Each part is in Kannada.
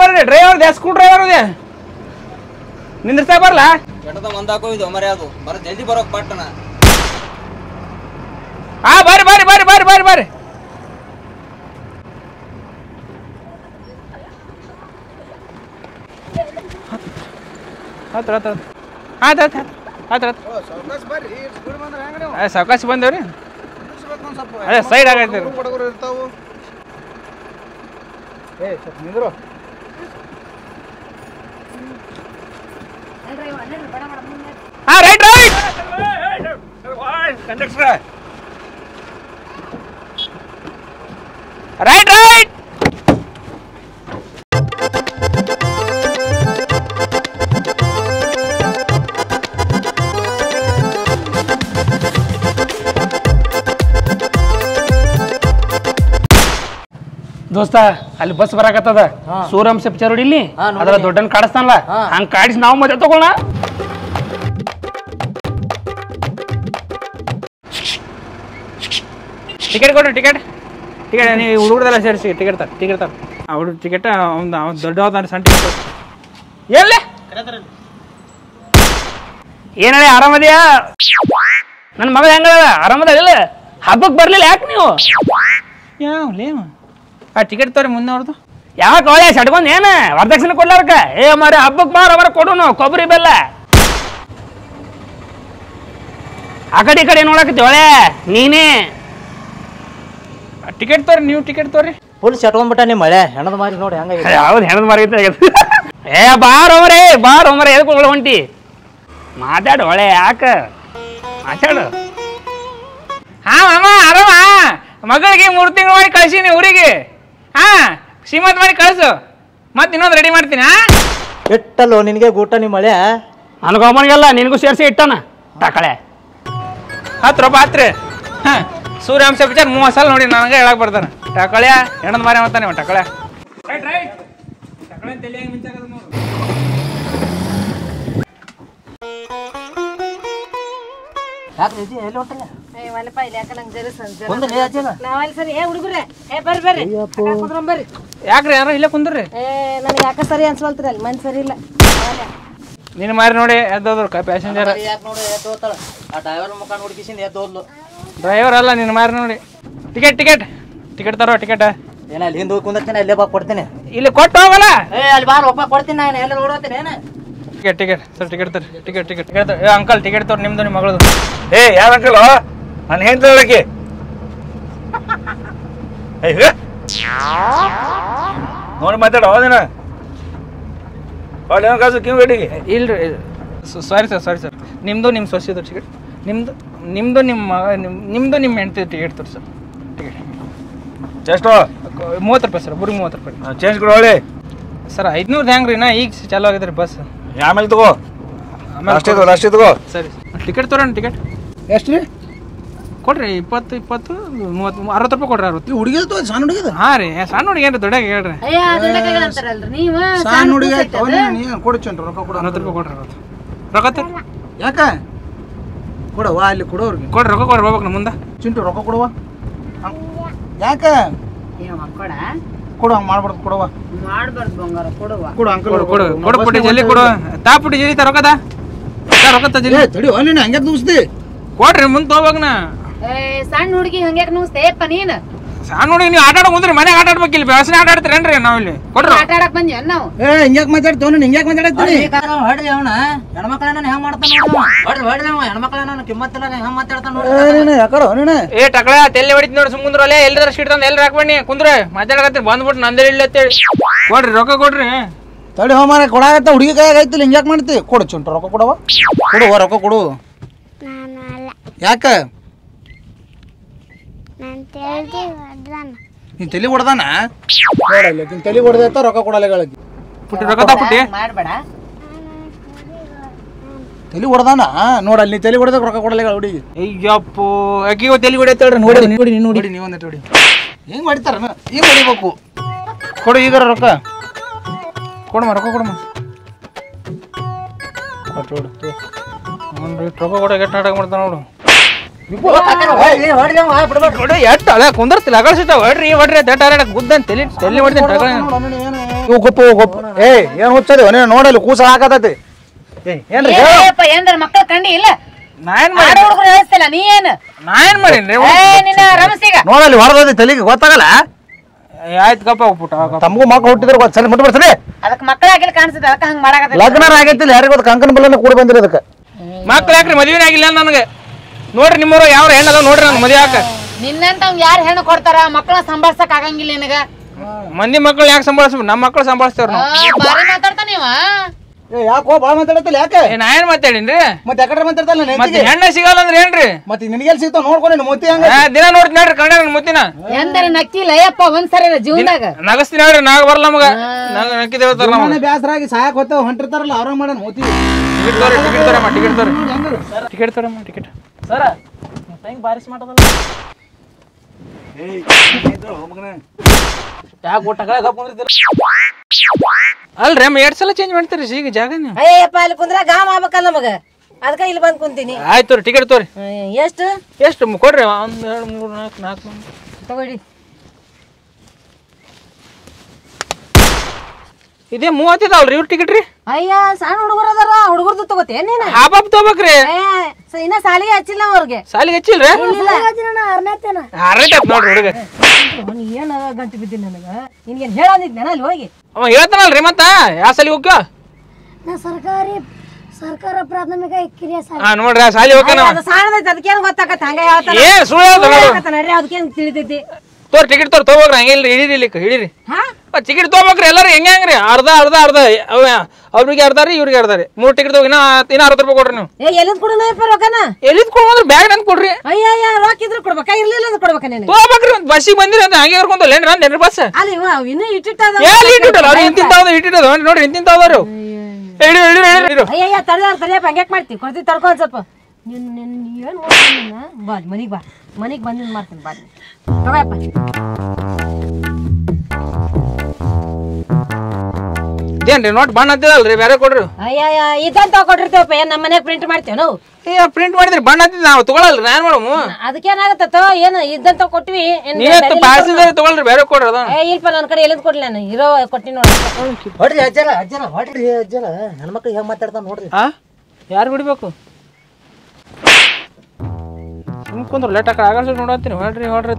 ನೀ ಹೋಗ್ಬರ್ರಿ ಡ್ರೈವರ್ ದೇ ಸ್ಕೂ ಡ್ರೈವರ್ ಇದೆ. ನಿಂದಿರ್ತಾ ಬರಲ್ಲ ಕೆಟ್ಟದ ಮಂದಾಕೋ ಇದು ಮರೆ ಅದು. ಬರ ಜಲ್ದಿ ಬರೋಕ್ ಪಟ್ಟಣ. ಹಾ ಬರ್ರಿ ಬರ್ರಿ ಬರ್ರಿ ಬರ್ರಿ ಬರ್ರಿ ಬರ್ರಿ. ಹತ್ರ ಹತ್ರ ಆಯ್ತು ಆಯ್ತು ಆಯ್ತು ಆಯ್ತು ಸಾವ್ಕಾಸ್ ಬರ್ರಿ ಸ್ಪೀಡ್ ಬಂದ್ರೆ ಹೆಂಗ್ ನೀವು ಅದೇ ಸಾವಕಾಶ ಬಂದೇವ್ರಿ? ನಿಂದ್ರಿಸ್ಬೇಕು ಒಂದ್ ಸ್ವಲ್ಪ. ಅದೇ side ಆಗೈತೆ. ಇದು. ಹೆಣ್ಮಕ್ಳು ಹುಡುಗರು ಇರ್ತಾವು. ಏ ಸ್ವಲ್ಪ ನಿಂದ್ರು. Right right conductor right right ದೋಸ್ತ ಅಲ್ಲಿ ಬಸ್ ಬರಾಕತ್ತದ. ಸೂರ್ಯಂಶ ಪಿಕ್ಚರ್ ಇಲ್ಲಿ. ಅದ್ರ ದೊಡ್ಡನ್ ಕಾಡಿಸ್ತಾನಲ್ಲ. ಹಂಗ್ ಕಾಡಿಸಿ ನಾವು ಮಜಾ ತಗೋಣ. ಟಿಕೆಟ್ ಕೊಡ್ರಿ ಟಿಕೆಟ್. ಟಿಕೆಟ್ ನೀವು ಹುಡುಗರದೆಲ್ಲ ಸೇರಿಸಿ ಟಿಕೆಟ್ ತರ ಟಿಕೆಟ್ ತರ. ಅವ್ರ ಟಿಕೆಟ್ ಅವ್ನ ಅವ್ನು ದೊಡ್ಡ ಹೋದ ಸಣ್ಣ ಟಿಕೆಟ್. ಎಲ್ಲೇ? ಏನಳೆ ಆರಾಮದಿಯಾ? ನನ್ನ ಮಗ ಹೆಂಗ ಆರಾಮದ? ಇಲ್ಲ ಹಬ್ಬಕ್ಕೆ ಬರ್ಲಿಲ್ಲ ಯಾಕೆ ನೀವು? ಯಾವ ಆ ಟಿಕೆಟ್ ತೋರಿ ಮುಂದೆ ಅವ್ರದ್ದು ಯಾಕೆ ಒಳ್ಳೆ ಸಡ್ಕೊಂಡ್ ಏನ? ವರದಕ್ಷಿಣೆ ಕೊಡ್ಲಾರ್ಕ? ಏ ಮಾರಿ ಹಬ್ಬಕ್ಕೆ ಮಾರ ಅವರ ಕೊಡೋನು ಕೊಬ್ಬರಿ ಬೆಲ್ಲ. ಆ ಕಡೆ ಈ ಕಡೆ ನೋಡಕತ್ತಿ ಒಳ್ಳೆ ನೀನೇ. ಟಿಕೆಟ್ ತೋರಿ ನೀವು ಟಿಕೆಟ್ ತೋರಿ. ಫುಲ್ ಸೆಟ್ಕೊಂಡ್ಬಿಟ್ಟ ನಿಮ್ಮ ಮಳೆ ಹೆಣದ ಮಾರಿ ನೋಡಿ ಹಂಗಾಗಿ ಹೌದು ಹೆಣದ ಮಾರಿ ಏ ಬಾರ್ ಅವರೇ ಬಾರ ಒಮರೇ ಎದಕ್ಕೆ ಹೊಂಟಿ? ಮಾತಾಡು ಒಳೆ ಯಾಕ? ಮಾತಾಡು. ಹಾ ಮಾಮ ಆರಾಮ? ಮಗಳಿಗೆ ಮೂರು ತಿಂಗಳು ಮಾಡಿ ಕಳಿಸೀನಿ ಊರಿಗೆ. ಹಾ ಶ್ರೀಮಂತ ಮಾಡಿ ಕಳಿಸು. ಮತ್ತೆ ಇನ್ನೊಂದು ರೆಡಿ ಮಾಡ್ತೀನಿ ಹಾ? ಇಟ್ಟಲ್ಲೋ ನಿನಗೆ ಗೂಟ ನಿಮ್ಮ ಮಳೆ ನನಗೊಮ್ಮನಿಗೆಲ್ಲ ನಿನಗೂ ಸೇರಿಸಿ ಇಟ್ಟಾನ. ತಕಳೆ. ಹತ್ತು ರೂಪಾಯಿ ಹತ್ರಿ ಹಾಂ ಸೂರ್ಯಾಂಶ ಪಿಚರ್ ಮೂವತ್ತು ಸಲ ನೋಡಿ ನನಗೆ ಹೇಳಕ್ ಬರ್ತಾನೆ. ಟಕಳ್ಯ ಹೆಣ್ಣದ ಮಾರಿ ಮಾಡ್ತಾನೆ ಇವ ಟಕಳ್ಯ ಯಾಕೆ ಎಲ್ಲಿ ಹೊಂಟಲ್ಲ ಯಾಕ್ರಿ ಯಾರೋ ಇಲ್ಲೇ ಕುಂದ್ರಿ? ಏ ನನಗೆ ಯಾಕ ಸರಿ ಅನ್ಸಲ್ತ್ರಿ ಅಲ್ಲಿ ಮನ್ ಸರಿ ಇಲ್ಲ. ನೀನ್ ನಿನ್ನ ಮಾರಿ ನೋಡಿ ಎದ್ದೋದ್ರು ಪ್ಯಾಸೆಂಜರ್ ಯಾಕೆ ನೋಡಿ ಎದ್ದು ಆ ಡ್ರೈವರ್ ಅಲ್ಲ ನೀನ್ ಮಾರಿ ನೋಡಿ. ಟಿಕೆಟ್ ಟಿಕೆಟ್ ಟಿಕೆಟ್ ತರೋ ಟಿಕೆಟ್ ಏನ ಅಲ್ಲಿ ಹಿಂದೆ ಕುಂದಿರ್ತೀನಿ ಅಲ್ಲೇ ಬಾ ಕೊಡ್ತೀನಿ. ಇಲ್ಲಿ ಕೊಟ್ಟು ಹೋಗಲ್ಲ? ಏ ಅಲ್ಲಿ ಬಾರ ಒಪ್ಪ ಕೊಡ್ತೀನಿ ನಾನು ಎಲ್ಲ ನೋಡತ್ತೀನಿ ಏನ? ಟಿಕೆಟ್ ಟಿಕೆಟ್ ಸರ್ ಟಿಕೆಟ್ ತರ್ ಟಿಕೆಟ್ ಟಿಕೆಟ್ ಟಿಕೆಟ್ ಏ ಅಂಕಲ್ ಟಿಕೆಟ್ ತೋರ್ ನಿಮ್ದು ನಿಮ್ಮ ಮಗಳದು. ಏ ಯಾರ ಅಂಕಲ್ ನಾನು ಹೆಂಗ್ ಹೇಳಕ್ಕೆ ನೋಡಿ ಮಾತಾಡ ಹೋದಿನ? ಹೊಳೆ ಕಾಸು ಕಿವ್ ಗಡಿಗೆ ಇಲ್ರಿ ಸಾರಿ ಸರ್ ಸಾರಿ ಸರ್ ನಿಮ್ಮದು ನಿಮ್ಮ ಸೊಸೆದು ಟಿಕೆಟ್ ನಿಮ್ಮದು ನಿಮ್ಮದು ನಿಮ್ಮ ಮಗ- ನಿಮ್- ನಿಮ್ಮದು ನಿಮ್ಮ ಹೆಂಡತಿ ಟಿಕೆಟ್ ತೋರಿ ಸರ್ ಟಿಕೆಟ್ ಎಷ್ಟು ಮೂವತ್ತು ರೂಪಾಯಿ ಸರ್ ಬರೀ ಮೂವತ್ತು ರೂಪಾಯಿ. ಚೇಂಜ್ ಕೊಡು ಹೇಳಿ ಸರ್ ಐದುನೂರು ರೀ ನಾ? ಈಗ ಚಾಲು ಆಗಿದ್ರಿ ಬಸ್ ಆಮೇಲೆ ತಗೋ. ಆಮೇಲೆ ಅಷ್ಟೇ ತಗೋ ಅಷ್ಟೇ ತಗೋ ಸರಿ ಟಿಕೆಟ್ ತೋರೋಣ ಟಿಕೆಟ್ ಎಷ್ಟು ರೀ ಕೊಡ್ರಿ ಇಪ್ಪತ್ತು ಇಪ್ಪತ್ತು ಮೂವತ್ತು ಅರವತ್ತು ರೂಪಾಯಿ ಕೊಡ್ರಿ ಅರವತ್ತು. ಹುಡುಗಿ ಸಣ್ಣ ಹುಡುಗಿ ಹಾ ರೀ ಸಣ್ಣ ಹುಡುಗಿ ಏನ್ರಿ ದೊಡ್ಡ ಹೇಳ್ರಿ ಸಣ್ಣ ಹುಡುಗಿ ಕೊಡ್ಚೇನ್ರಿ ರೊಕ್ಕ ಕೊಡ. ಅರವತ್ತು ರೂಪಾಯಿ ಕೊಡ್ರಿ ಅರವತ್ತು. ರೊಕ್ಕ ಯಾಕ? ಕೊಡವಾ ಅಲ್ಲಿ ಕೊಡೋರ್ಗೆ ಕೊಡ್ರಿ ರೊಕ್ಕ ಕೊಡ್ರಿ ಹೋಗ್ಬೇಕು ನಮ್ಮ ಮುಂದೆ. ಚಿಂಟು ರೊಕ್ಕ ಕೊಡವ? ಯಾಕ? ಕೊಡು ಹಂಗೆ ಮಾಡ್ಬಾರ್ದು ಕೊಡವ. ಮಾಡ್ಬಾರ್ದು ಬಂಗಾರ ಕೊಡುವ. ಕೊಡು ಅಂಕಲ್ ಕೊಡು ಕೊಡು. ಕೊಡು. ಪುಟ್ಟಿ ಜಲ್ದಿ ಕೊಡು. ತಾ ಪುಟ್ಟಿ ಜಲ್ದಿ ತಾ ರೊಕ್ಕದ ರೊಕ್ಕ ತಡಿ ಹಂಗೆ ನುಗ್ಸ್ತಿ ಕೊಡ್ರಿ ಮುಂದೆ ತಗೋಬೇಕು ನಾ. ಸಣ್ಣ ಹುಡುಗಿ ಹಂಗ್ಯಾಕ ಸೇಫ ನೀನ್? ಸಣ್ಣ ಹುಡುಗಿ ನೀವು ಆಟ ಆಡಕ್ ಕುಂದ್ರಿ ಮನೆಗೆ ಆಟ ಆಡ್ಬೇಕಿಲ್ಲ ವ್ಯವಸ್ಥೆ ಆಟ ಆಡ್ತೀರೇನ್ರಿ ನಾವು ಇಲ್ಲಿ? ಕೊಡ್ರಿ. ಆಟ ಆಡಕ್ ಬಂದ್ವಿ ನಾವು ಏ ಹಿಂಗ್ಯಾಕ್ ಮಾತಾಡ್ತೇವ ನೀನು ಹಿಂಗ್ಯಾಕ್ ಮಾತಾಡತ್ತೀನಿ ಹೊಡ್ರಿ ಅವನ. ಹೆಣ್ಮಕ್ಳನ್ನ ಹೆಂಗ್ ಮಾಡ್ತಾನ ಹೊಡ್ರಿ ಹೊಡ್ರಿ ಅವ ಹೆಣ್ಮಕ್ಳನ್ನ ಕಿಮ್ಮತ್ತಿಲ್ಲ ಹೆಂಗ್ ಮಾತಾಡ್ತಾನ ನೋಡಿ ನೀನು ಯಾಕಡ ನೀನು? ಏ ಟಕಳ ತೆಲ್ಲಿ ಹೊಡಿತ್ ನೋಡಿ ಸುಮ್ ಕುಂದ್ರಲ್ಲ ಎಲ್ಲರ ಸೀಟ್ ತಂದು ಎಲ್ರ ಹಾಕ್ಬಣ್ಣಿ ಕುಂದ್ರೆ ಮಾತಾಡಕತ್ತೀರಿ ಬಂದ್ಬಿಟ್ಟು ನಂದೇ ಇಲ್ಲ ಅಂತೇಳಿ ಕೊಡ್ರಿ ರೊಕ್ಕ ಕೊಡ್ರಿ. ತಡಿ ಹೋಮಾರ ಕೊಡಾಗತ್ತ ಹುಡುಗಿ ಕೈಯಾಗ ಐತಿಲ್ಲ ಹಿಂಗ್ಯಾಕ್ ಮಾಡ್ತಿ? ಕೊಡು ಚುಂಟು ರೊಕ್ಕ ಕೊಡವ. ಕೊಡುವ ರೊಕ್ಕ ಕೊಡು. ಯಾಕ? ನೀನ್ ತಲೆ ಹೊಡ್ದಾನ? ನೋಡಲ್ಲ ನೀನ್ ತಲೆ ಹೊಡೆದೈತ ರೊಕ್ಕ ಕೊಡಲ್ಲ ಗಳಗಿ ಪುಟ್ಟಿ ರೊಕ್ಕ ತಾ ಪುಟ್ಟಿ. ಮಾಡ್ಬೇಡ? ತಲೆ ಹೊಡ್ದಾನ? ನೋಡಲ್ಲ ಅಲ್ಲಿ ತಲೆ ಹೊಡೆದ ರೊಕ್ಕ ಕೊಡಲ್ಲ ಹುಡುಗಿ. ಅಯ್ಯಪ್ಪೋ ಅಕ್ಕಿಗೆ ತಲೆ ಹೊಡಿತಾಳ್ರಿ ನೋಡಿ. ನೋಡಿ ನೋಡಿ ನೋಡಿ ನೀವು ಒಂದಿಟ್ಟು ನೋಡಿ ಹೆಂಗ್ ಮಾಡಿತಾರ ಹೆಂಗ್ ಹೊಡಿಬೇಕು? ಕೊಡು ಈಗ ರೊಕ್ಕ. ಕೊಡಮ್ಮ ರೊಕ್ಕ ಕೊಡಮ್ಮ ಕೊಟ್ಟು ರೊಕ್ಕ ಕೊಡ ಗೆಟ್ಟ ನಾಟಕ ಮಾಡ್ತಾನ ನೋಡು. ಅಲ್ಲ ಕುಂದರ್ತಿಲ್ಲ ಅಗಳ ಸಿಟ್ಟ ಹೊಡ್ರಿ ಹೊಡ್ರಿ ದಟ್ಟ ಗುದ್ದನ್ ತೆಲಿ ಹೊಡಿತೀನಿ ಇವು ಗೊಪ್ಪು ಏ ಏನ್ ಹುಚ್ಚದಿ ನೀನು ನೋಡಲ್ಲಿ ಕೂಸ ಹಾಕತೈತಿ. ಏನ್ರಿ ಏನ್ರ ಮಕ್ಕಳ ಕಂಡಿ ಇಲ್ಲ? ನಾ ಏನ್ ಆಡ ಮಾಡಿ ಹುಡುಗರು ನೀ ಏನ್? ನಾ ಏನ್ ಮಾಡೀನಿ? ಏ ನಿನ್ನ ರಮಸಿಗ ನೋಡಲ್ಲಿ ಹೊಡೆದ ತಲೆಗೆ ಗೊತ್ತಾಗಲ್ಲ? ಆಯ್ತು ಗಪ್ಪ ಪುಟ ತಮಗೂ ಮಕ್ಕಳು ಹುಟ್ಟಿದ್ರೆ ಗೊತ್ತ ಸರಿ ಮುಟ್ಟು ಬರ್ತದೆ ಅದಕ್ಕೆ ಮಕ್ಕಳ ಆಗಿಲ್ಲ ಕಾಣಿಸ್ತದೆ ಅದಕ್ಕೆ ಹಂಗ ಮಾಡಾಕತ್ತ ಲಗ್ನ ಆಗೈತಿಲ್ಲ ಯಾರಿಗೂ ಕಂಕನ ಬಲ್ಲ ಕೂಡ ಬಂದಿರೋದಕ್ಕೆ. ಮಕ್ಳು ಯಾಕ್ರಿ ಮದುವೆ ಆಗಿಲ್ಲ ನನಗೆ? ನೋಡ್ರಿ ನಿಮ್ಮವ್ರು ಯಾವ ಹೆಣ್ಣದ ನೋಡ್ರಿ ನಂಗೆ ಮದುವೆ ಹಾಕ. ನಿನ್ನಂತ ಯಾರು ಹೆಣ್ಣು ಕೊಡ್ತಾರ? ಮಕ್ಕಳ ಸಂಭಾಳ್ಸಕ್ ಆಗಂಗಿಲ್ಲ ನಿನಗ. ಮಂದಿ ಮಕ್ಕಳು ಯಾಕೆ ಸಂಭಾಳಿಸ್ಬೇಕು? ನಮ್ಮ ಮಕ್ಕಳು ಸಂಭಾಳಿಸ್ತೇವ್ರಿ ನಾವು. ಆ, ಬಾರಿ ಮಾತಾಡ್ತಾನ ನೀವ ಏ ಯಾಕೋ ಭಾಳ ಮಾತಾಡತ್ತಿಲ್ಲ ಯಾಕೆ? ಏ, ನಾ ಏನ್ ಮಾತಾಡೀನ್ರಿ? ಮತ್ತೆ ಯಾಕಡೆ ಮಾತಾಡ್ತಲ್ಲ ಮತ್ತೆ ಹೆಣ್ಣ ಸಿಗಲ್ಲ ಅಂದ್ರೆ ಏನ್ರಿ? ಮತ್ತೆ ನಿನಗೆಲ್ಲಿ ಸಿಗ್ತಾವ ನೋಡ್ಕೊಂಡು ಮೊತ್ತಿ ಹಂಗ? ಆ, ದಿನ ನೋಡ್ತೀನಿ ನೋಡ್ರಿ ಕನ್ನಡ ಮುತ್ತಿನ ಎಂದರ ನಕ್ಕಿಲ್ಲ ಅಯ್ಯಪ್ಪ ಒಂದ್ಸರಿ ಜೀವನದಾಗ. ನಗಸ್ತೀನಿ ಹೇಳ್ರಿ ನಾಗ ಬರಲ್ಲ ನಮಗ. ನಂಗೆ ನಕ್ಕಿದೆ ಹೇಳ್ತಾರ ನಮಗೆ. ಬ್ಯಾಸರಾಗಿ ಸಾಯಕ್ ಹೋಗ್ತಾವ ಹೊಂಟಿರ್ತಾರಲ್ಲ ಅವ್ರ ಮಾಡೋಣ ಮೊತ್ತಿ ಟಿಕೆಟ್ ತೋರಿ ಟಿಕೆಟ್ ತೋರಮ್ಮ ಟಿಕೆಟ್ ತೋರಿ. ಟಿಕೆಟ್ ತೋರಮ್ಮ ಟಿಕೆಟ್. ಸರ ಹೆಂಗ್ ಬಾರಿಸ್ ಮಾಡೋದಲ್ಲ ಯಾಕೆ ಊಟಗಳ ಗಪ್ ಅಲ್ರಿ ಅಮ್ಮ ಎರಡ್ ಸಲ ಚೇಂಜ್ ಮಾಡ್ತೀರಿ ಈಗ ಜಾಗ ನೀವು ಅಯ್ಯಪ್ಪ ಅಲ್ಲಿ ಕುಂದ್ರ ಗಾಮ ಆಗ್ಬೇಕಲ್ಲ ನಮಗ. ಅದಕ್ಕ ಇಲ್ಲಿ ಬಂದು ಕುಂತೀನಿ. ಆಯ್ತು ಟಿಕೆಟ್ ತೋರಿ. ಎಷ್ಟು? ಎಷ್ಟು ಕೊಡ್ರಿ ಒಂದ್ ಎರಡು ಮೂರು ನಾಲ್ಕು ನಾಲ್ಕು ಮಂದಿ. ತಗೊಳ್ಳಿ. ಇದೇ ಮೂವತ್ತಿದಾವಲ್ರಿ ಇವ್ರ ಟಿಕೆಟ್ ರೀ? ಅಯ್ಯ ಸಣ್ಣ ಹುಡುಗರ ಅದಾರ ಹುಡುಗರ್ದು ತಗೋತೇನ್ ನೀನ? ಹಾಬಾಬ್ ತಗೋಬೇಕ್ರಿ. ಇನ್ನ ಸಾಲಿಗೆ ಹಚ್ಚಿಲ್ಲ ಅವ್ರಿಗೆ ಸಾಲಿಗೆ ಹಚ್ಚಿಲ್ರಿ? ಆರೈತೆ ನೋಡ್ರಿ ಹುಡುಗ. ಏನ ಗಂಟು ಬಿದ್ದಿ ನನಗ? ನಿನ್ಗೇನ್ ಹೇಳಂದಿದ್ನ ಅಲ್ಲಿ ಹೋಗಿ? ಅವ ಹೇಳ್ತಾನಲ್ರಿ ಮತ್ತ ಯಾವ ಸಾಲಿಗೆ ಹೋಗ್ಯ ನಾ ಸರ್ಕಾರಿ ಸರ್ಕಾರ ಪ್ರಾಥಮಿಕ ಕಿರಿಯ ಶಾಲೆ ಹಾ ನೋಡ್ರಿ ಆ ಸಾಲಿ ಹೋಗ್ತಾನ ಅದು ಸಣ್ಣದೈತಿ ಅದಕ್ಕೇನ್ ಗೊತ್ತಾಗತ್ತ? ಹಂಗ ಹೇಳ್ತಾನ? ಸುಳ್ಳು ಹೇಳ್ತಾನ ಅದಕ್ಕೇನ್ ತಿಳಿತೈತಿ? ತೋರಿ ಟಿಕೆಟ್ ತೋರ್ ತಗೋಬೇಕ್ರಿ ಹಂಗೆ ಇಲ್ರಿ ಹಿಡೀರಿ ಇಲ್ಲಿ ಹಿಡೀರಿ. ಟಿಕೆಟ್ ತಗೋಬೇಕ್ರಿ ಎಲ್ಲರೂ ಹೆಂಗೆ ಹೆಂಗ್ರಿ? ಅರ್ಧ ಅರ್ಧ ಅರ್ಧ ಅವ ಅವ್ರಿಗೆ ಅರ್ಧ ರೀ ಇವ್ರಿಗೆ ಅರ್ಧ ರೀ. ಮೂರು ಟಿಕೆಟ್ ತಗೋ ಇನ್ನ ಇನ್ನ ಅರವತ್ತು ರೂಪಾಯಿ ಕೊಡ್ರಿ ನೀವು. ಎಲ್ಲಿಂದ ರೊಕ್ಕನ? ಎಲ್ಲಿದ್ ಕೊಡ್ಬೋದ್ರಿ ಬ್ಯಾಗ್ ನನ್ ಕೊಡ್ರಿ. ಅಯ್ಯ ಅಯ್ಯ ರೊಕ್ಕ ಇದ್ರೆ ಕೊಡ್ಬೇಕಾ? ಇರ್ಲಿಲ್ಲ ಅಂದ್ರೆ ಕೊಡ್ಬೇಕಾ ನಿನಗೆ? ತಗೋಬೇಕ್ರಿ ಒಂದು ಬಸ್ಸಿಗೆ ಬಂದಿರಿ ಅಂತ ಹಂಗೆ ನಾನು ಬಸ್ ಅಲ್ಲಿ ಇವ ಇನ್ನೂ ಇಟ್ಟಿಟ್ಟ ಎಲ್ಲಿ ಇಟ್ಟಿಟ್ಟಲ್ಲ ಅವ್ರು ಇಂತಿಂತಾವ್ದು ಇಟ್ಟಿಟ್ಟದ. ನೋಡ್ರಿ ಇಂತಿಂತಾವ್ದಾರು ಹಿಡಿ ಹಿಡಿ ಹಿಡಿ ಹಿಡಿ ಅಯ್ಯ ಅಯ್ಯ ತಡೆದಾರ ತಡೆಯಪ್ಪ ಹಂಗ್ಯಾಕ್ ಮಾಡ್ತಿ? ಕೊಡ್ತಿ ತಡ್ಕೊ ಒಂದ್ ಸ್ವಲ್ಪ. ನಿನ್ ನಿನ್ನ ಏನು ಮಾಡ್ತೀನಿ ಬಾ ಮನೆಗೆ ಬಾ. ಮನೆಗೆ ಬಂದು ಮಾಡ್ತೀನಿ ಬಾ ತಗೋಯಪ್ಪ ಇದೇನ್ರಿ ನೋಟ್ ಬಣ್ಣ ಬೇರೆ ಕೊಡ್ರಿ. ಅಯ್ಯ ಅಯ್ಯ ಇದಂತ ಕೊಟ್ಟಿರ್ತೇವಪ್ಪ ಏನ್ ನಮ್ಮ ಮನ್ಯಾಗ ಪ್ರಿಂಟ್ ಮಾಡ್ತೇವೆ ನಾವು? ಏ ಪ್ರಿಂಟ್ ಮಾಡಿದ್ರಿ ಬಣ್ಣ ನಾವು ತಗೊಳಲ್ರಿ ನಾನು ಮಾಡಮು. ಅದಕ್ಕೇನಾಗತ್ತ ಏನು ಇದ್ದಂತ ಕೊಟ್ವಿ ತಗೊಳ್ರಿ ಬೇರೆ ಕೊಡ್ರಿ ಅದ ಏ ಇಲ್ಪ ನನ್ನ ಕಡೆ ಎಲ್ಲಿಂದ ಕೊಡ್ಲಿ ನಾನು? ಇರೋ ಕೊಟ್ಟಿ ನೋಡಿ. ಹೊಡ್ರಿ ಅಜ್ಜರ ಅಜ್ಜರ ಹೊಡ್ರಿ ಅಜ್ಜರ. ಹೆಣ್ಮಕ್ಳು ಹೆಂಗ್ ಮಾತಾಡ್ತಾನ ನೋಡ್ರಿ. ಯಾರು ಬಿಡ್ಬೇಕು ಸುಮ್ಕೊಂಡ್ರು ಲೇಟ್ ಆಕಡೆ ಆಗಲ್ಸ ನೋಡತ್ತೀನಿ ಹೇಳ್ರಿ ಹೇಳ್ರಿ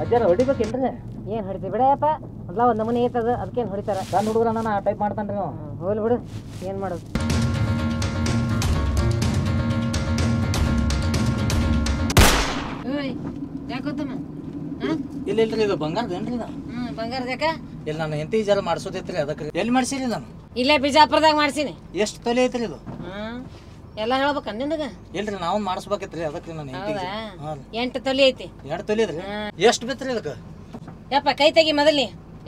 ಅಜ್ಜಾರ ಹೊಡಿಬೇಕೇನ್ರಿ? ಏನ್ ಹೊಡಿತಿ ಬಿಡಯಪ್ಪ ಮೊದ್ಲ ಒಂದ್ ನಮೂನಿ ಐತದ ಅದಕ್ಕೇನ್ ಹೊಡಿತಾರ? ಸಣ್ಣ ಹುಡುಗರ ನಾನು ಟೈಪ್ ಮಾಡ್ತಾನ್ರಿ ನಾವು ಹೋಗ್ಲಿ ಬಿಡು. ಏನ್ ಮಾಡೋದು? ಯಾಕೋತಮ್ಮ ಇಲ್ಲ ಇಲ್ರಿ ಇದು ಬಂಗಾರದೇನ್ರಿ ಇದು? ಹ್ಮ್ ಬಂಗಾರದ ಯಾಕ? ಇಲ್ಲಿ ನಾನು ಎಂತಿ ಜರ ಮಾಡಿಸೋದೈತ್ರಿ ಅದಕ್ಕೆ ಎಲ್ಲಿ ಮಾಡಿಸಿರಿ ನಾನು? ಇಲ್ಲೇ ಬಿಜಾಪುರದಾಗ ಮಾಡ್ಸೀನಿ. ಎಷ್ಟು ತೊಲೆ ಐತ್ರಿ ಇದು? ಹ್ಮ್ ಎಲ್ಲ ಹೇಳ್ಬೇಕ ನಿನಗ? ಇಲ್ರಿ ನಾವು ಮಾಡಿಸ್ಬೇಕೈತ್ರಿ ಅದಕ್ಕೆ ನಾನು ಹೌದಾ? ಎಂಟು ತೊಲಿ ಐತಿ. ಎರಡು ತೊಲೆ ಐತ್ರಿ? ಎಷ್ಟು ಬಿತ್ರಿ ಅದಕ್ಕೆ ಯಪ್ಪ ಕೈ ತೆಗಿ ಮೊದಲಿ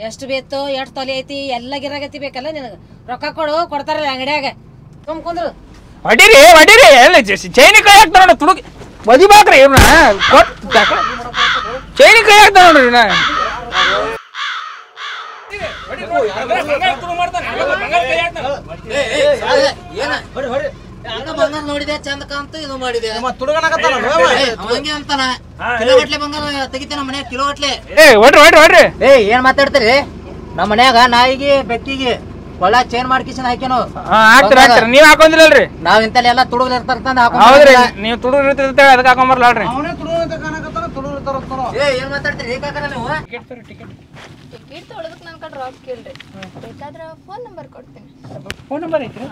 ಎಷ್ಟು ಬೇತೋ ಎಷ್ಟು ತೊಲೆ ಐತಿ ಎಲ್ಲ ಗಿರಾಗತಿ ಬೇಕಲ್ಲ ನಿನಗ? ರೊಕ್ಕ ಕೊಡು ಕೊಡ್ತಾರಲ್ಲ ಅಂಗಡಿಯಾಗ. ತುಂಬ ಅಡಿರಿ ಹೊಡಿರಿ ಹೊಡಿರಿ. ಎಲ್ಲಿ ಚೈನಿ ಕೈ ಹಾಕ್ತಾರ ನೋಡಿ ತುಡುಗಿ ಮದಿಬಾಕ್ರಿ ಇವ್ರನ್ನ. ಚೈನಿ ಕೈ ಹಾಕ್ತಾರ ನೋಡ್ರಿ ಇವ್ನ ಏನ ಹೊಡಿ ಹೊಡಿ ಅದು ಬಂಗಾರ ನೋಡಿದೆ ಚಂದ ಕಾಂತ ಇದು ಮಾಡಿದೆ. ಹಂಗೆ ಅಂತಾನ. ಕಿಲೋ ಗಟ್ಲೆ ಬಂಗಾರ ತೆಗಿತಾನ ಮನೆ ಕಿಲೋ ಗಟ್ಲೆ ಏ ಏನ್ ಮಾತಾಡ್ತೀರಿ? ನಮ್ಮ ಮನ್ಯಾಗ ನಾಯಿಗೆ ಬೆಕ್ಕಿಗೆ ಕೊಳ್ಳ ಚೇನ್ ಮಾಡ್ಕಿಸಿನ ಹಾಕ್ಯಾನು. ಹಾ ಹಾಕ್ತಿರ ಹಾಕ್ತಿರ. ನೀವ್ ಹಾಕೊಂಡಿರಲ್ರಿ ನಾವ್ ಇಂತಲ್ಲಿ ಎಲ್ಲ ತುಡುಗ್ಲ ಇರ್ತಾರ ಅಂತ ಹೌದ್ರಿ ನೀವು ತುಡುಗ್ ಇರ್ತಿರ್ತ ಅದಕ್ಕೆ ಹಾಕೊಂಬರ್ಲಾಡ್ರಿ ಅವನೇ ತುಡುಗಂತ ಕಾಣಕತ್ತಾನ ತುಡುಗಿರ್ತಾರ ಏ ಏನ್ ಮಾತಾಡ್ತೀರಿ? ಏಕಾಕರ ನೀವು? ಟಿಕೆಟ್ ತೊಗೊಳೋದಕ್ಕೆ ನನ್ನ ಕಡೆ ರೊಕ್ಕ ಕೇಳ್ರಿ ಬೇಕಾದ್ರೆ ಫೋನ್ ನಂಬರ್ ಕೊಡ್ತೀನಿ. ಫೋನ್ ನಂಬರ್ ಐತ್ರಿ?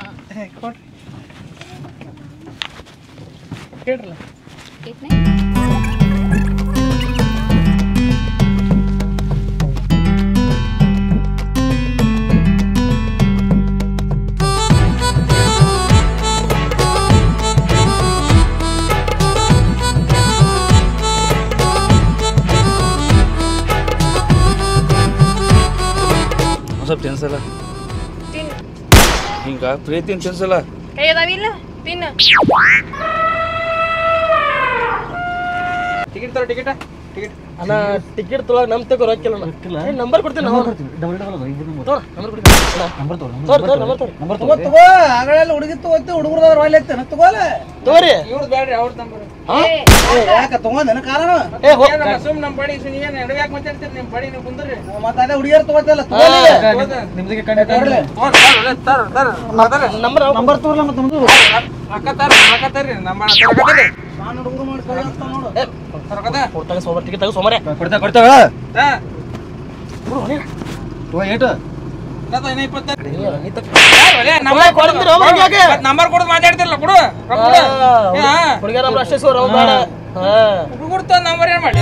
ಕೊಡ್ರಿ. ಕೇಳ್ರಲ್ಲ? ಟಿಕೆಟ್ನೇ ಸ್ವಲ್ಪ ತಿನ್ಸಲ್ಲ ಹಿಂಗ ಪ್ರೀತಿನ ತಿನ್ಸಲ್ಲ. ಕೈ ಅದಾವಿಲ್ಲ ತಿನ್ನು. ಟಿಕೆಟ್ ತರ ಟಿಕೆಟ್ ಅಣ್ಣ ಟಿಕೆಟ್ ತೊಗೊಳಕ್ ನಮ್ ತಗೋ ರೊಕ್ಕಿಲ್ಲ? ನಂಬರ್ ಕೊಡ್ತೀನಿ ನಂಬರ್ ನಂಬರ್ ತಗೋ ತಗೋ ಆಗಳೆಲ್ಲ ಹುಡುಗಿ ತಗೋತಿ ಹುಡುಗರದವ್ರು ವಾಲಿ ಐತೆ ತಗೋಲ ತಗೋರಿ ಇವ್ರದ್ದು ಬೇಡ್ರಿ ಅವ್ರ ನಂಬರ್ ಯಾಕ? ತಗೊಂಡೇನ ಕಾರಣ? ಏ ಹೋ. ಸುಮ್ ನಮ್ ಬಡಿ ಸುಮ್ ಏನ್ ಮಾತಾಡ್ತೀರಿ ನಿಮ್ಮ ಬಡಿ ನೀವು ಕುಂದ್ರಿ. ಮತ್ತೆ ಅದೇ ಹುಡುಗಿಯರ್ ತಗೋತಿಲ್ಲ ನಿಮ್ದಿಗೆ ನಂಬರ್ ನಂಬರ್ ತಗೋಲ್ಲ ಮತ್ತೆ ನಮ್ದು? ನಂಬರ್ ಹಾಕತ್ತಾರ್ರಿ ನಾನು ಹುಡುಗರು ಮಾಡಿ ಕೈ ಅಂತ ನೋಡು. ಕೊಡ್ತಾಗ ಸೋಮವಾರ ಟಿಕೆಟ್ ತಗೋ ಕೊಡ್ತಾ ಕೊಡ್ತಾವ ಏಟು. ನಂಬರ್ ಕೊಡೋದು ಮಾತಾಡ್ತಿರಲ್ಲ ಕೊಡು. ರೊಕ್ಕ ಕೊಡು. ಹಾ. ಹುಡುಗಿಯರ ನಂಬರ್ ಅಷ್ಟೇ ಸೋರ್ ಹುಡುಗರು ತಂದ್ ನಂಬರ್ ಏನ್ ಮಾಡಿ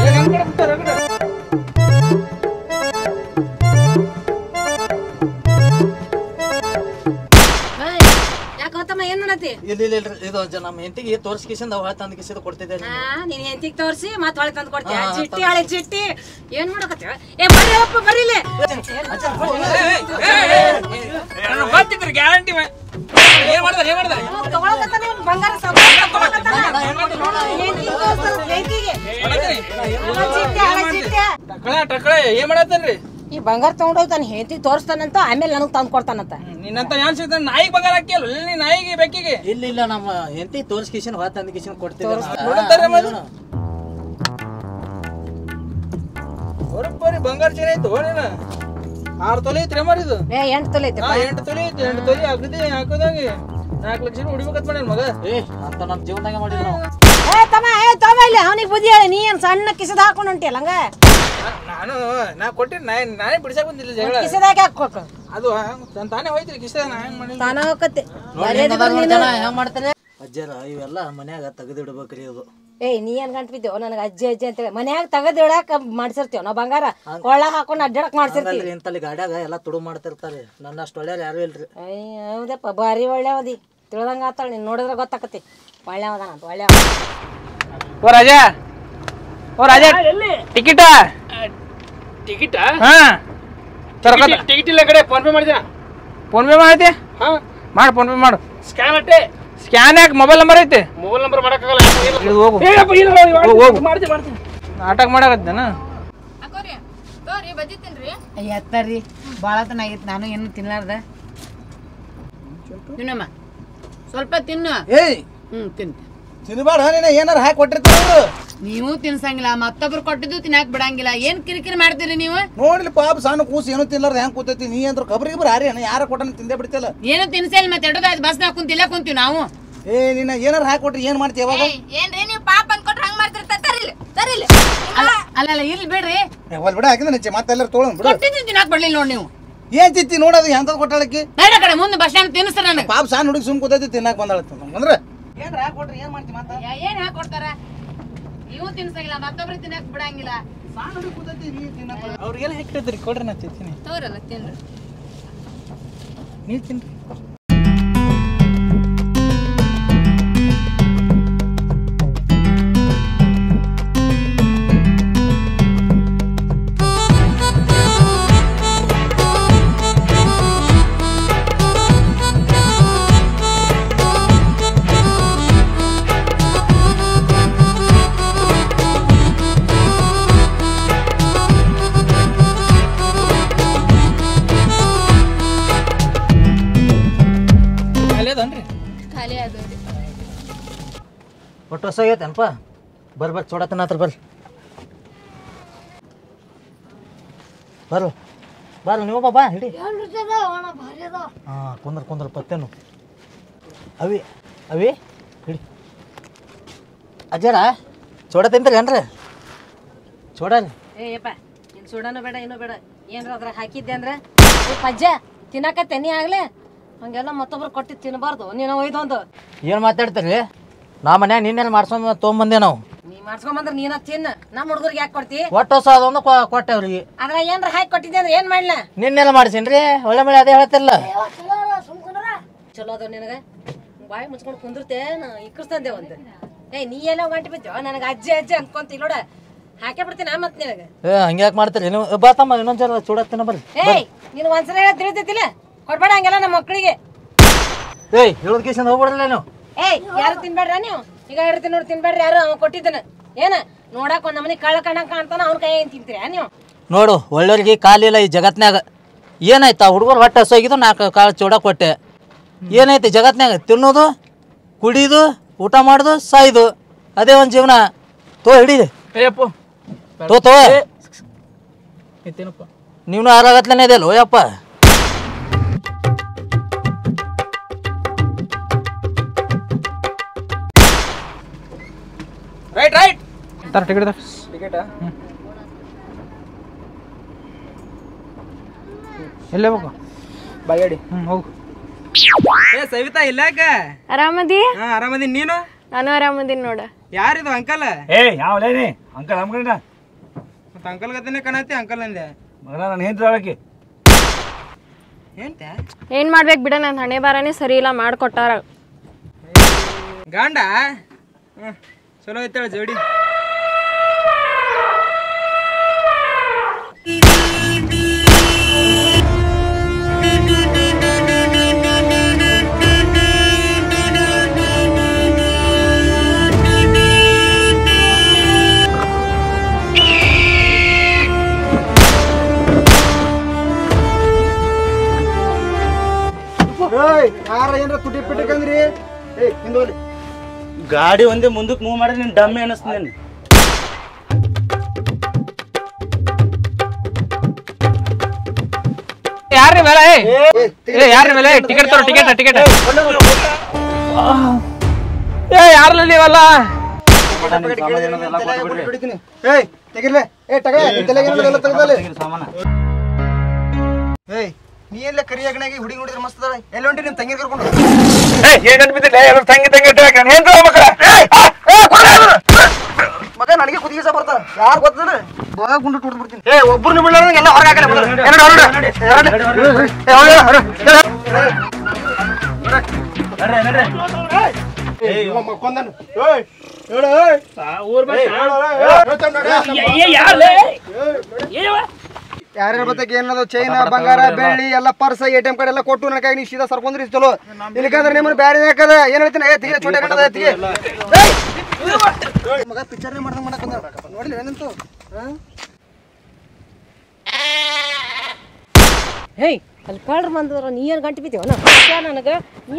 ಇಲ್ಲ ಇಲ್ಲ ಇಲ್ಲ ಇದು ಜ- ನಮ್ಮ ಹೆಂಡತಿಗೆ ತೋರ್ಸಿ ಕಿಸಿಂದ ಹೊಳ ತಂದ ಕಿಸಿದ ಕೊಡ್ತಿದ್ದೆ ಆ, ನೀನ್ ಹೆಂತಿಗ್ ತೋರ್ಸಿ ಮತ್ ಹೊಳೆ ತಂದ್ ಕೊಡ್ತೀಯ ಚಿಟ್ಟಿ ಹಳೆ ಚಿಟ್ಟಿ ಏನ್ ಮಾಡಕತ್ತೀವ ಏ ಬರ್ರಿ ಅಪ್ಪ ಗ್ಯಾರಂಟಿ ಏನ್ ಏನ್ ಮಾಡ್ದಾರ ತಗೊಳಕತ್ತಾನ ಇವ್ನ್ ಬಂಗಾರ ತಗೊಳಕತ್ತಾನ. ಹೆಂಡ್ತಿಗ್ ಹೆಂಡ್ತಿಗೆ. ಹಳೆ ಚಿಟ್ಟಿ, ಹಳೆ ಚಿಟ್ಟಿ. ಟಕಳ ಟಕಳ ಏನ್ ಮಾಡತ್ತನ್ರಿ ಈ ಬಂಗಾರ ತಗೊಂಡೋಗಿ ತನ್ನ ಹೆಂಡತಿ ತೋರಿಸ್ತಾನಂತ ಆಮೇಲೆ ನನಗ್ ತಂದು ಕೊಡ್ತಾನಂತ. ನಿನ್ನಂತ ಯಾನ್ ಸಿಗ್ತಾನ ನಾಯಿಗೆ ಬಂಗಾರ ಹಾಕಿಯಲ್ಲ ನೀ ನಾಯಿಗೆ ಬೆಕ್ಕಿಗೆ. ಇಲ್ಲ ಇಲ್ಲ ನಮ್ಮ ಹೆಂಡತಿ ತೋರಿಸ್ ಕಿಶನ್ ಹೊರ ತಂದ ಕಿಶನ್ ಬರೋಬ್ಬರಿ ಬಂಗಾರ ಚೇನ್ ಐತೆ ನೀನ. ಆರು ತೊಲೆ ಐತ್ರಿ ಮರಿ ಇದು ಏ ಎಂಟು ತೊಲೆ ಐತೆ. ಎಂಟು ತೊಲೆ ಐತೆ ಎಂಟು ತೊಲೆ ಅಗದಿ ಹಾಕೋದಾಗಿ. ನಾಲ್ಕು ಲಕ್ಷ ಹೊಡಿಬೇಕಂತ ಮಾಡ್ಯಾನ ಮಗ? ಏ ಅಂತ ನಮ್ಮ ಜೀವನದಾಗ ಮಾಡಿದ್ರು. ನಾವು ಏ ತಮ್ಮ ಏ ತಮ್ಮ ಇಲ್ಲಿ ಅವನಿಗೆ ಬುದ್ಧಿ ಹೇಳಿ ನೀ ಏನ್ ಸಣ್ಣ ಕಿಸದ ಹಾಕೊಂಡು ಹೊಂಟಿಯಲ್ಲ ಹಂಗ? ನಾನು ನಾ ಕೊಟ್ಟಿನಿ ನಾ ನಾನೇ ಬಿಡಿಸಕ್ ಬಂದಿಲ್ಲ ಜಗಳ. ಕಿಸದಾಗ ಹಾಕೋಕ ಅದು ತನ್ ತಾನೇ ಹೋಯ್ತಿರಿ ಕಿಸದ ನಾ ಹೆಂಗ್ ಮಾಡಿಲ್ಲ ತಾನ ಹೋಗತ್ತೆ ಹೆಂಗ್ ಮಾಡ್ತಾರೆ ಅಜ್ಜರ ಇವೆಲ್ಲ ಮನ್ಯಾಗ ತೆಗೆದಿಡ್ಬೇಕ್ರಿ ಅದು. ಏಯ್ ನೀ ಏನ್ ಗಂಟ್ ಬಿದ್ದೇವ್ ನನಗೆ ಅಜ್ಜಿ ಅಜ್ಜಿ ಅಂತೇಳಿ ಮನ್ಯಾಗ ತೆಗದ್ ಇಡಾಕ ಮಾಡ್ಸಿರ್ತೇವ್ ನಾವ್ ಬಂಗಾರ ಕೊಳ್ಳ ಹಾಕೊಂಡ್ ಅಡ್ಡಾಡಕ್ ಮಾಡ್ಸಿರ್ತೀವಿ. ಇಂತಲ್ಲಿ ಗಾಡ್ಯಾಗ ಎಲ್ಲ ತುಡು ಮಾಡ್ತಿರ್ತಾರೆ. ನನ್ನ ಅಷ್ಟು ಒಳ್ಳೆಯವ್ರು ಯಾರು ಇಲ್ರಿ. ಅಯ್ಯ ಹೌದಪ್ಪ ಭಾರಿ ಒಳ್ಳೆವದಿ ತಿಳ್ದಂಗ ಆತಾಳ ನೀನ್ ನೋಡಿದ್ರೆ ಗೊತ್ತಾಕತಿ ಒಳ್ಳೆವದಾನ ಅಂತ ಒಳ್ಳೆವ. ಓ ರಾಜಾ ಓ ರಾಜಾ ಟಿಕೆಟ್ ಟಿಕೆಟ್ ಹಾ. ಟಿಕೆಟ್ ಇಲ್ಲ ಕಡೆ ಫೋನ್ ಪೇ ಮಾಡಿದ್ಯಾ ಫೋನ್ ಪೇ ಮಾಡೈತಿ? ಹಾ. ಮಾಡು ಫೋನ್ ಪೇ ಮಾಡು. ಸ್ಕ್ಯಾನ್ ಅಟ್ಟೆ ಸ್ಕ್ಯಾನ್ ಯಾಕೆ? ಮೊಬೈಲ್ ನಂಬರ್ ಐತಿ? ಮೊಬೈಲ್ ನಂಬರ್ ಮಾಡಕ್ಕಾಗಲ್ಲ ಇದು ಹೋಗು. ಹೋಗು. ಮಾಡ್ತೀನಿ ಮಾಡ್ತೀನಿ ನಾಟಕ ಮಾಡಕತ್ತೇನ ಎತ್ತಾರ್ರಿ ಭಾಳ ಚೆನ್ನಾಗಿತ್ತು ನಾನು ಏನು ತಿನ್ಲಾರ್ದ. ತಿನ್ನಮ್ಮ. ಸ್ವಲ್ಪ ತಿನ್ನು. ಏಯ್! ಹ್ಮ್ ತಿನ್ಬೇಡ ನೀನು ಏನಾರ ಹಾಕಿ ಕೊಟ್ಟಿರ್ತಾರ ಅವ್ರು ನೀವು ತಿನ್ಸಂಗಿಲ್ಲ ಮತ್ತೊಬ್ರು ಕೊಟ್ಟಿದ್ದು ತಿನ್ನಾಕ್ ಬಿಡಂಗಿಲ್ಲ. ಏನ್ ಕಿರಿಕಿರಿ ಮಾಡ್ತೀರಿ ನೀವು? ನೋಡ್ಲಿ ಪಾಪ ಸಣ್ಣ ಕೂಸು ಏನು ತಿನ್ಲಾರ್ದ ಹೆಂಗ್ ಕೂತೈತಿ? ನೀ ಅಂದ್ರೆ ಕಬ್ರಿಗೆ ಬರ ಹಾರಿ ಯಾರ ಕೊಟ್ಟನ ತಿಂದೇ ಬಿಡ್ತಿಲ್ಲ ಏನು ತಿನ್ಸಲ್ಲ ಮತ್ತೆ ಬಸ್ ಬಸ್ನಾಗ ಕುಂತಿಲ್ಲ ಕುಂತೀವಿ ನಾವು. ಏ ನಿನ್ನ ಏನಾರ ಹಾಕಿ ಕೊಟ್ರಿ ಏನ್ ಮಾಡ್ತಿ ಯಾವಾಗ ಏನ್ರಿ ನೀವು ಪಾಪ ಅನ್ಕೊಟ್ರೆ ಹಂಗ್ ಮಾಡ್ತಿರ್ತ ತರಿಲ್ಲ ತರಿಲ್ಲ ಅಲ್ಲ ಅಲ್ಲ ಇಲ್ಲಿ ಬಿಡ್ರಿ. ಏ, ಹೊಲ್ ಬಿಡ ಹಾಕಿದ್ರೆ ನಿಚ್ಚೆ ಮತ್ತೆಲ್ಲರೂ ತೊಗೊಳನ್ ಬಿಡು. ಕೊಟ್ಟಿದ್ದು ತಿನ್ನಾಕ್ ಬಿಡ್ಲಿಲ್ಲ ನೋಡಿ ನೀವು. ಏನ್ ತಿತ್ತಿ ನೋಡೋದು ಎಂತದ್ ಕೊಟ್ಟಾಳಕ್ಕೆ? ಬೇಡ ಕಡೆ ಮುಂದೆ ಬಸ್ ಸ್ಟ್ಯಾಂಡ್ ತಿನ್ನಿಸ್ತಾರ ನನಗೆ. ಪಾಪ ಸಣ್ಣ ಹುಡುಗಿ ಸುಮ್ ಕೂತೈತಿ ತಿನ್ನಾಕ ಬಂದಳತ್ತೆ ಅಂದ್ರೆ ಏನ್ರ ಹಾಕಿ ಕೊಟ್ರಿ ಏನ್ ಮಾಡ್ತಿ ಮತ್ತ ಏನ್ ಹಾಕೊಡ್ತಾರ? ನೀವು ತಿನ್ಸಂಗಿಲ್ಲ ಮತ್ತೊಬ್ರು ತಿನ್ನಕ್ ಬಿಡಂಗಿಲ್ಲ. ಹುಡುಗಿ ಕೂತೈತಿ ನೀ ತಿನ್ನಾಕ ಅವ್ರಿಗೆಲ್ಲ ಹಾಕಿದ್ರಿ ಕೊಡ್ರಿ ನಾ ತಿಂತೀನಿ. ತೋರಲ್ಲ ತಿನ್ರಿ. ನೀ ತಿನ್ರಿ. ಒಟ್ಟು ಹೊಸ ಆಗೈತೇನಪ್ಪ ಬರ್ರಿ ಬರ್ರಿ ಚೋಡತನ ಹತ್ರ ಬರ್ರಿ. ಬರ್ರಿ ಬರ್ರಿ ನೀವು ಬಾ ಹಿಡಿ. ಹಾಂ ಕುಂದ್ರ ಕುಂದ್ರ ಪತ್ತೇನು ಅವಿ ಅವಿ ಹಿಡಿ. ಅಜ್ಜಾರ ಚೋಡ ತಿಂತೀರಿ ಏನ್ರಿ? ಚೋಡ ರೀ. ಏಯಪ್ಪ ಇನ್ ಸುಡನು ಬೇಡ ಏನು ಬೇಡ. ಏನ್ರ ಅದ್ರಾಗ ಹಾಕಿದ್ದೆ ಅಂದ್ರೆ ಅಜ್ಜ ಪಜ್ಜ ತೆನಿ ಆಗ್ಲೇ. ಹಂಗೆಲ್ಲ ಮತ್ತೊಬ್ರು ಕೊಟ್ಟಿದ್ದು ತಿನ್ನಬಾರ್ದು ನೀನು ಒಯ್ದೊಂದು. ಏನು ಮಾತಾಡ್ತೀರಿ? ನಾ ಮನ್ಯಾಗ ನಿನ್ನೆಲ್ಲಿ ಮಾಡ್ಸ್ಕೊಂಡ್ ತೊಗೊಂಬಂದೆ ನಾವು. ನೀ ಮಾಡ್ಸ್ಕೊಂಬಂದ್ರ ನೀನ ತಿನ್ನ. ನಮ್ಮ ಹುಡುಗರಿಗೆ ಯಾಕೆ ಕೊಡ್ತಿ? ಒಟ್ಟು ಹೊಸ ಅದೊಂದು ಕೊಟ್ಟೆ ಅವ್ರಿಗೆ. ಅದ್ರ ಏನ್ರ ಹಾಕಿ ಕೊಟ್ಟಿದ್ದೆ ಅಂದ್ರೆ ಏನ್ ಮಾಡ್ಲ? ನಿನ್ನೆಲ್ಲ ಮಾಡ್ಸೀನ್ರಿ ಒಳ್ಳೆ ಮಳೆ ಅದೇ ಹೇಳ್ತಿಲ್ಲ ಚಲೋ ಅದ ನಿನಗ? ಬಾಯಿ ಮುಚ್ಕೊಂಡು ಕುಂದಿರ್ತೆ ನಾ ಇಕ್ಕಸ್ತಂದೆ ಒಂದು. ಏಯ್ ನೀ ಎಲ್ಲ ಗಂಟೆ ಬಿದ್ದೋ. ನನಗೆ ಅಜ್ಜಿ ಅಜ್ಜಿ ಅನ್ಕೊಂತ ನೋಡ ಹಾಕೇ ಬಿಡ್ತೀನಿ ಮತ್ ನಿನಗ. ಏ ಹಂಗ್ಯಾಕೆ ಮಾಡ್ತೀರಿ? ನೀವು ಬಾ ತಮ್ಮ ಇನ್ನೊಂದ್ಸಲ ಚೂಡತ್ತಿನ ಬರ್ರಿ. ಏಯ್ ನೀನು ಒಂದ್ಸಲ ಹೇಳ ತಿಳಿತೈತಿಲ್ಲ? ಕೊಡ್ಬೇಡ ಹಂಗೆಲ್ಲ ನಮ್ಮ ಮಕ್ಕಳಿಗೆ ಏಯ್ ಹೇಳೋದ್ ಕೇಸಂದ ಹೋಗ್ಬಿಡಲ್ಲ ನೀವು. ಏಯ್ ಯಾರು ತಿನ್ಬೇಡ್ರ ನೀವು? ಈಗ ಹೇಳ್ತೀನಿ ನೋಡಿ ತಿನ್ಬೇಡ್ರಿ ಯಾರು? ಅವ್ನು ಕೊಟ್ಟಿದ್ದನ ಏನ? ನೋಡಕ್ ಒಂದ್ ನಮನಿ ಕಳ್ಳ ಕಣ್ಣ ಕಾಣ್ತಾನ ಅವ್ನ ಕೈ ಏನ್ ತಿಂತೀರ ನೀವು? ನೋಡು ಒಳ್ಳೆಯವ್ರಿಗೆ ಕಾಲಿಲ್ಲ ಈ ಜಗತ್ನಾಗ ಏನಾಯ್ತು? ಆ ಹುಡುಗರು ಹೊಟ್ಟೆ ಹಸೋಗಿದ್ದು ನಾಲ್ಕು ಕಾಳು ಚೂಡ ಕೊಟ್ಟೆ. ಏನೈತಿ ಜಗತ್ನಾಗ ತಿನ್ನೋದು ಕುಡಿದು ಊಟ ಮಾಡೋದು ಸಾಯ್ದು. ಅದೇ ಒಂದು ಜೀವನ. ತೋ ಹಿಡೀರಿ ಏಯಪ್ಪ ತೋ ತೋ. ನೀನು ಆರಾಗತ್ಲೇನೆ ಇದೆಯಲ್ಲ ಓಯಪ್ಪ ರೈಟ್ ರೈಟ್ ತರ ಟಿಕೆಟ್ ಟಿಕೆಟ್ ಎಲ್ಲೇ ಹೋಗು? ಬಾಯಡಿ ಹ್ಮ್ ಹೋಗು. ಏ ಸವಿತಾ ಇಲ್ಲಕ? ಆರಾಮದಿ? ಹಾ ಆರಾಮದಿ ನೀನು? ನಾನು ಆರಾಮದಿ ನೋಡ. ಯಾರಿದು ಅಂಕಲ್? ಏ ಯಾವ ಲೇನಿ ಅಂಕಲ್ ಅಮ್ಕಂಡ ಮತ್ತೆ ಅಂಕಲ್ ಗತನೆ ಕಾಣತಿ ಅಂಕಲ್ ಅಂದೆ ಮಗನ ನಾನು ಹೆಂಡ್ತಿ ಏನ್ತೆ ಏನ್ ಮಾಡ್ಬೇಕು ಬಿಡ ನನ್ನ ಹಣೆ ಬಾರನೇ ಸರಿ ಇಲ್ಲ ಮಾಡ್ಕೊಟ್ಟಾರ. ಗಾಂಡ? ಹ್ಮ್ ಚಲೋ ಐತೇಳ ಜೋಡಿ. ಯಾರ ಏನ್ರ ತುಟಿ ಪಿಟ್ಟಕಂದ್ರಿ ಏ ಹಿಂದೋಲಿ ಗಾಡಿ ಒಂದೇ ಮುಂದಕ್ಕೆ ಮೂವ್ ಮಾಡಿದ್ರೆ ನಿನ್ ಡಮ್ಮಿ ಅನಿಸ್ತೀನಿ ಯಾರ್ರಿ ಮೇಲೆ ಏ ಯಾರ್ರಿ ಮೇಲೆ ಟಿಕೆಟ್ ತರೋ ಟಿಕೆಟ್ ಟಿಕೆಟ್ ಏ ಯಾರಲ್ಲಿ ನೀವಲ್ಲ ಬಿಡ್ತೀನಿ ಏಯ್ ತೆಗಿರ್ಲೆ ಏ ತಗ ತಲೆಗೆ ಏನಿಲ್ಲ ತೆಗ್ದಲ್ಲಿ ಸಾಮಾನ ಏಯ್ ನೀ ಎಲ್ಲ ಕರಿ ಅಗಣಾಗಿ ಹುಡುಗಿ ನೋಡಿದ್ರೆ ಮಸ್ತ್ ಅದ ಎಲ್ಲಿ ಹೊಂಟಿ ನಿಮ್ ತಂಗಿ ಕರ್ಕೊಂಡು? ತಂಗಿ ತಂಗಿ ಮಗ ನನಗೆ ಕುದಿಗೆ ಸಹ ಬರ್ತಾರ ಯಾರು ಗೊತ್ತದ? ಬಾಗ ಗುಂಡು ಟುಡ್ದು ಬಿಡ್ತೀನಿ. ಏ ಒಬ್ಬರನ್ನ ಬಿಡೋಣ ಎಲ್ಲ ಹೊರಗೆ ಹಾಕಲ್ಲ ಮೊದಲು. ಎರಡು, ಎರಡು, ಎರಡು. ಏ, ಹೋಗಿ, ಹೊರ, ಹೊರ. ಏಯ್, ಇವ ಮಕ್ಕೊಂದನು. ಏಯ್, ಹೇಳು, ಏಯ್. ಏಯ್, ಹೇಳು, ಏಯ್, ಹೇಳ್ತಾನ್ ನೋಡಿ. ಯಾರ್ಯಾರ ಬತ್ತಕ್ಕೆ ಏನದ ಚೈನ್ ಬಂಗಾರ ಬೆಳ್ಳಿ ಎಲ್ಲ purse A T M card ಎಲ್ಲ ಕೊಟ್ಟು ನನ್ನ ಕೈ ನೀ ಸೀದಾ ಸರ್ಕೊಂಡ್ರಿ ಚಲೋ ಇಲ್ಲಿಕಂದ್ರೆ ನಿಮ್ಮನ್ನ ಬ್ಯಾರೆ ಹಾಕದ ಏನ್ ಹೇಳ್ತೀನಿ? ಏ ತಿಗೆ ಚೋಟೆ ಕಟ್ಟದ ತಿಗೆ! ಮಗ ಪಿಕ್ಚರ್ನೇ ಮಾಡ್ದಂಗ್ ಮಾಡಕಂದ ನೋಡ್ಲಿ ಏನಂತು ಹಾ ಹೇಯ್ ಅಲ್ಲಿ ಕಳ್ರ ಬಂದದ್ರ ನೀ ಏನ್ ಗಂಟು ಬಿದ್ದೀವ ನನಗ ನೀ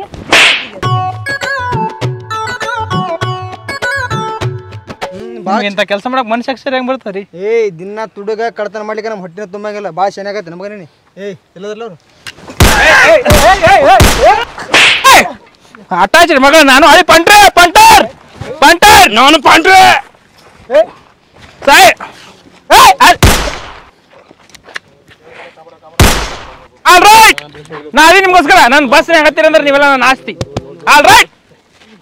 ಇಂಥ ಕೆಲಸ ಮಾಡಕ್ ಮನುಷ್ಯ ಸರಿ ಹೆಂಗ್ ಬರ್ತಾರಿ ಏ ದಿನ ತುಡುಗ ಕಳ್ತನ ಮಾಡ್ಲಿಕ್ಕೆ ನಮ್ಮ ಹೊಟ್ಟಿನ ತುಂಬಂಗಿಲ್ಲ ಭಾಳ ಚೆನ್ನಾಗತ್ತೆ ನಮಗೇನಿ ಏ ಇಲ್ಲದ್ರಲ್ಲ ಅವ್ರು ಮಗಳ ಮಗ ನಾನು ಅಲ್ಲಿ ಪಂಟ್ರೆ ಪಂಟರ್ ಪಂಟರ್ ನಾನು ಪಂಟ್ರೆ ಸಾಯ್ ಆಲ್ ರೈಟ್ ನಾ ಅದೇ ನಿಮ್ಗೋಸ್ಕರ ನಾನು ಬಸ್ ಹತ್ತೀರ ಅಂದ್ರೆ ನೀವೆಲ್ಲ ನನ್ನ ಆಸ್ತಿ ಆಲ್ ರೈಟ್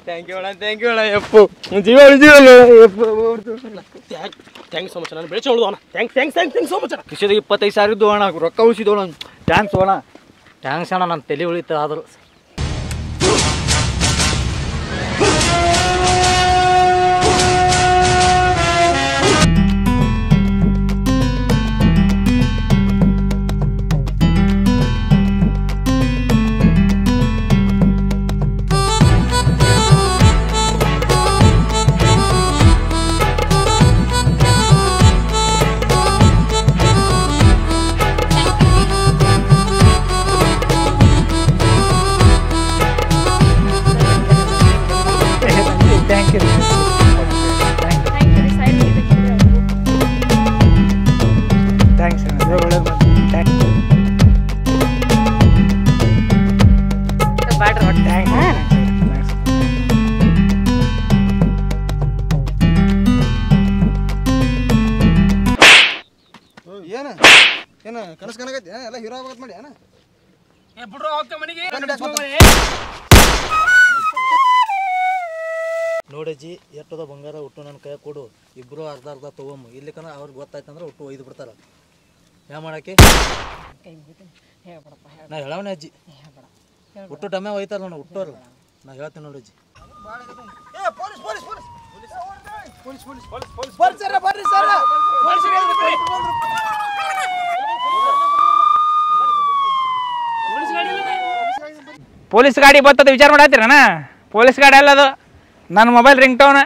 ಥ್ಯಾಂಕ್ ಯು ಅಣ್ಣ ಥ್ಯಾಂಕ್ ಯು ಅಣ್ಣ ಎಪ್ಪು ಜೀವ ಜೀವ ಥ್ಯಾಂಕ್ ಥ್ಯಾಂಕ್ಸ್ ಸೊ ಮಚ್ ನಾನು ಬೆಳೆಸಿ ಉಳ್ದು ಅಣ್ಣ thanks thanks thanks thanks so much ಅಣ್ಣ ಕಿಶೋರಿಗೆ ಇಪ್ಪತ್ತೈದು ಸಾವಿರ ಇದ್ದು ಅಣ್ಣ ರೊಕ್ಕ ಉಳಿಸಿದ್ದು ಅಣ್ಣ ಥ್ಯಾಂಕ್ಸ್ ಅಣ್ಣ ಥ್ಯಾಂಕ್ಸ್ ಅಣ್ಣ ನನ್ನ ತಲೆ ಉಳಿತು ಆದ್ರು ಇಲ್ಲಿಕನ ಗೊತ್ತಾಯ್ತು ಗೊತ್ತಾಯ್ತಂದ್ರೆ ಒಟ್ಟು ಒಯ್ದು ಬಿಡ್ತಾರ. ಯಾ ಮಾಡಕ್ಕೆ ನಾ ಹೇಳವನೇ ಅಜ್ಜಿ. ಹುಟ್ಟು ಟಮೆ ಒಯ್ತಾರ ನೋಡಿ ಹುಟ್ಟೋರು ನಾ ಹೇಳ್ತೀನಿ ನೋಡಿ ಅಜ್ಜಿ. ಪೊಲೀಸ್ ಗಾಡಿ ಬರ್ತದ ವಿಚಾರ ಮಾಡತ್ತೀರಣ್ಣ ಪೊಲೀಸ್ ಗಾಡಿ ಅಲ್ಲ ಅದು. ನನ್ನ ಮೊಬೈಲ್ ರಿಂಗ್ ಟೋನ್